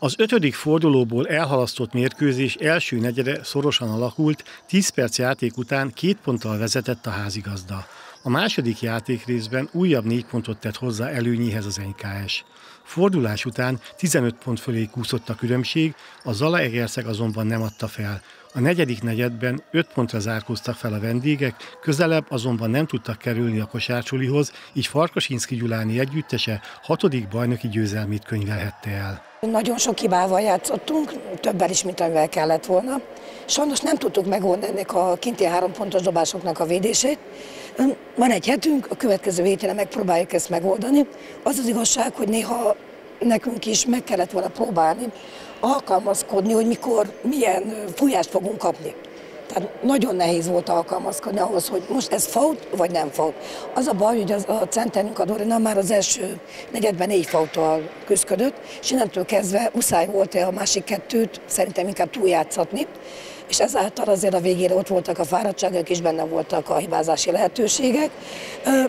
Az ötödik fordulóból elhalasztott mérkőzés első negyede szorosan alakult, 10 perc játék után két ponttal vezetett a házigazda. A második játék részben újabb négy pontot tett hozzá előnyéhez az NKS. Fordulás után 15 pont fölé kúszott a különbség, a Zala Egerszeg azonban nem adta fel. A negyedik negyedben 5 pontra zárkóztak fel a vendégek, közelebb azonban nem tudtak kerülni a kosárcsulihoz, így Farkasinszki Gyuláni együttese hatodik bajnoki győzelmét könyvelhette el. Nagyon sok hibával játszottunk, többel is, mint amivel kellett volna. Sajnos nem tudtuk megoldani a kinti három pontos dobásoknak a védését. Van egy hetünk, a következő héten megpróbáljuk ezt megoldani. Az az igazság, hogy néha nekünk is meg kellett volna próbálni alkalmazkodni, hogy mikor milyen fújást fogunk kapni. Tehát nagyon nehéz volt alkalmazkodni ahhoz, hogy most ez fault, vagy nem fault. Az a baj, hogy az, a centerünk, a Dorina már az első negyedben négy fauttal küzdött, és innentől kezdve muszáj volt a másik kettőt szerintem inkább túljátszatni és ezáltal azért a végére ott voltak a fáradtságok, és benne voltak a hibázási lehetőségek.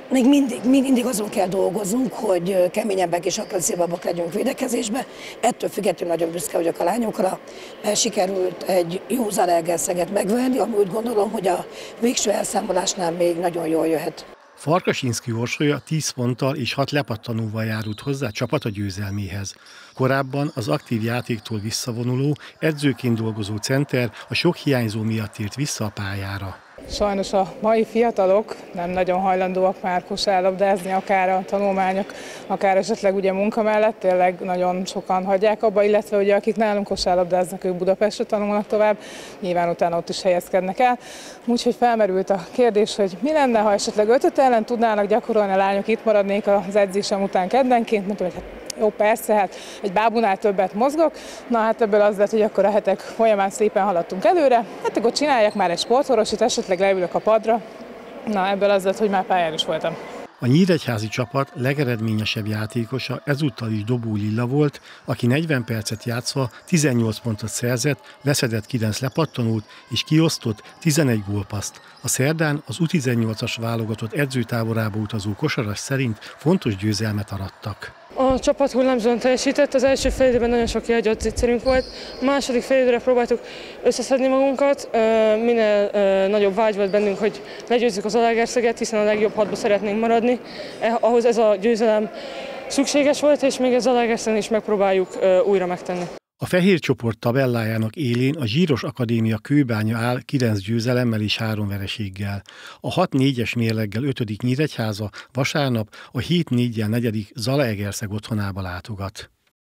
Még mindig, mindig azon kell dolgoznunk, hogy keményebbek és agresszívabbak legyünk védekezésbe. Ettől függetlenül nagyon büszke vagyok a lányokra, sikerült egy jó zárelgelszeget megvenni, ami úgy gondolom, hogy a végső elszámolásnál még nagyon jól jöhet. Farkasinszki orsolya 10 ponttal és 6 lepattanóval járult hozzá csapata győzelméhez. Korábban az aktív játéktól visszavonuló, edzőként dolgozó center a sok hiányzó miatt ért vissza a pályára. Sajnos a mai fiatalok nem nagyon hajlandóak már kosárlabdázni, akár a tanulmányok, akár esetleg ugye munka mellett, tényleg nagyon sokan hagyják abba, illetve ugye akik nálunk kosárlabdáznak, ők Budapestre tanulnak tovább, nyilván utána ott is helyezkednek el. Úgyhogy felmerült a kérdés, hogy mi lenne, ha esetleg ötöt ellen tudnának gyakorolni a lányok, itt maradnék az edzésem után keddenként, mondtam, hogy hát jó, persze, hát egy bábunál többet mozgok. Na hát ebből az lett, hogy akkor a hetek folyamán szépen haladtunk előre. Hát akkor csináljak már egy sportorosit, esetleg leülök a padra. Na ebből az lett, hogy már pályán is voltam. A nyíregyházi csapat legeredményesebb játékosa ezúttal is Dobó Lilla volt, aki 40 percet játszva 18 pontot szerzett, leszedett 9 lepattanót és kiosztott 11 gólpaszt. A szerdán az U18-as válogatott edzőtáborába utazó kosaras szerint fontos győzelmet arattak. A csapat hullámzóan teljesített, az első fél nagyon sok jegyzőcszerünk volt, a második fél próbáltuk összeszedni magunkat, minél nagyobb vágy volt bennünk, hogy legyőzzük az Alágerszeget, hiszen a legjobb hatba szeretnénk maradni. Eh, ahhoz ez a győzelem szükséges volt, és még ez Alágerszen is megpróbáljuk újra megtenni. A fehér csoport tabellájának élén a Zsíros Akadémia kőbánya áll 9 győzelemmel és 3 vereséggel. A 6-4-es mérleggel 5. Nyíregyháza vasárnap a 7-4-jel 4. Zalaegerszeg otthonába látogat.